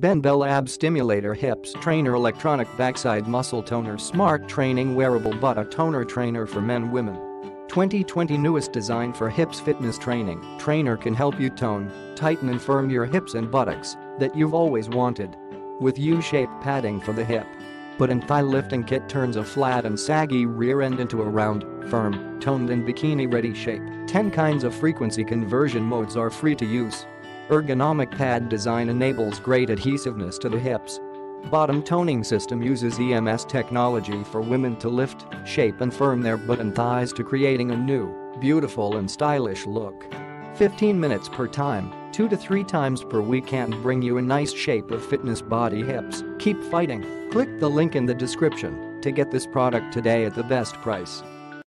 Ben Bell Ab Stimulator Hips Trainer Electronic Backside Muscle Toner Smart Training Wearable Buttock Toner Trainer for Men Women 2020 newest design for hips fitness training, trainer can help you tone, tighten and firm your hips and buttocks that you've always wanted. With U-shaped padding for the hip. Butt in thigh lifting kit turns a flat and saggy rear end into a round, firm, toned and bikini-ready shape. 10 kinds of frequency conversion modes are free to use. Ergonomic pad design enables great adhesiveness to the hips. Bottom toning system uses EMS technology for women to lift, shape and firm their butt and thighs to creating a new, beautiful and stylish look. 15 minutes per time, 2 to 3 times per week can bring you a nice shape of fitness body hips. Keep fighting. Click the link in the description to get this product today at the best price.